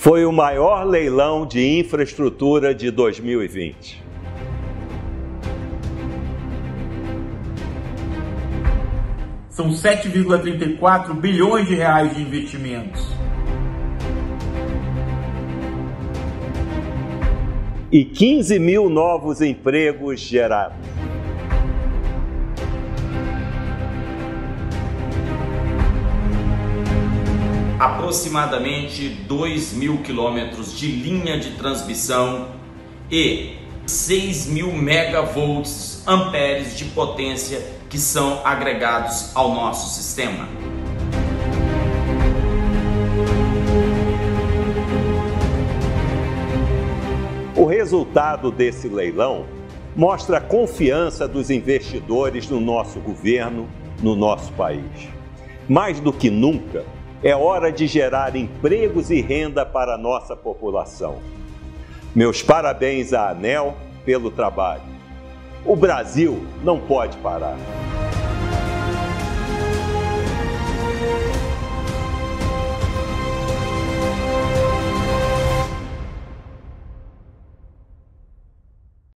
Foi o maior leilão de infraestrutura de 2020. São 7,34 bilhões de reais de investimentos. E 15 mil novos empregos gerados. Aproximadamente 2 mil quilômetros de linha de transmissão e 6 mil megavolts amperes de potência que são agregados ao nosso sistema. O resultado desse leilão mostra a confiança dos investidores no nosso governo, no nosso país. Mais do que nunca, é hora de gerar empregos e renda para a nossa população. Meus parabéns à ANEL pelo trabalho. O Brasil não pode parar.